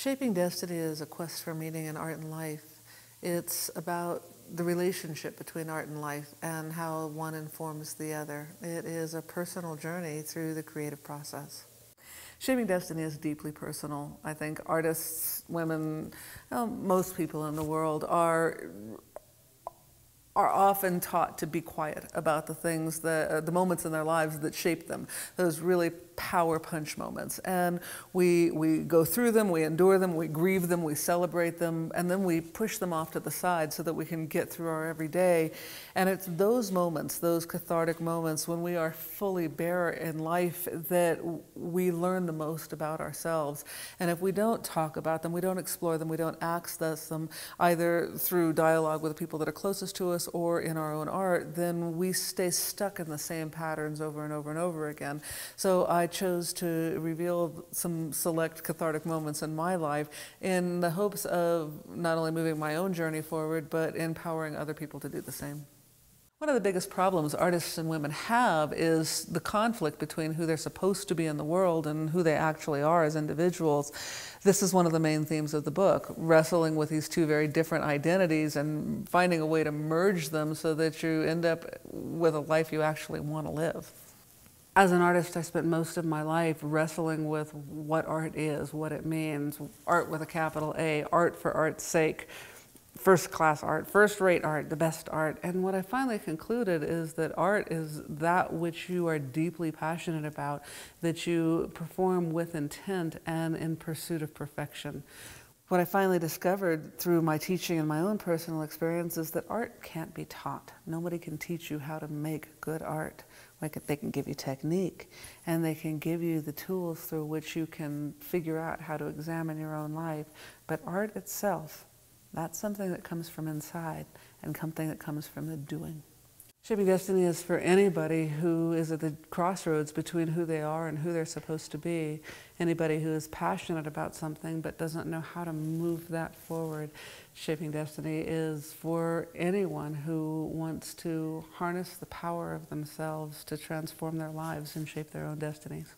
Shaping Destiny is a quest for meaning in art and life. It's about the relationship between art and life and how one informs the other. It is a personal journey through the creative process. Shaping Destiny is deeply personal. I think artists, women, well, most people in the world are are often taught to be quiet about the things that uh, the moments in their lives that shape them those really power punch moments. And we, we go through them, we endure them, we grieve them, we celebrate them, and then we push them off to the side so that we can get through our everyday. And it's those moments, those cathartic moments when we are fully bare in life that we learn the most about ourselves. And if we don't talk about them, we don't explore them, we don't access them either through dialogue with the people that are closest to us or in our own art, then we stay stuck in the same patterns over and over and over again. So I chose to reveal some select cathartic moments in my life in the hopes of not only moving my own journey forward, but empowering other people to do the same. One of the biggest problems artists and women have is the conflict between who they're supposed to be in the world and who they actually are as individuals. This is one of the main themes of the book, wrestling with these two very different identities and finding a way to merge them so that you end up with a life you actually want to live. As an artist, I spent most of my life wrestling with what art is, what it means, art with a capital A, art for art's sake, first class art, first rate art, the best art. And what I finally concluded is that art is that which you are deeply passionate about, that you perform with intent and in pursuit of perfection. What I finally discovered through my teaching and my own personal experience is that art can't be taught. Nobody can teach you how to make good art. They can give you technique and they can give you the tools through which you can figure out how to examine your own life. But art itself, that's something that comes from inside and something that comes from the doing. Shaping Destiny is for anybody who is at the crossroads between who they are and who they're supposed to be. Anybody who is passionate about something but doesn't know how to move that forward. Shaping Destiny is for anyone who wants to harness the power of themselves to transform their lives and shape their own destinies.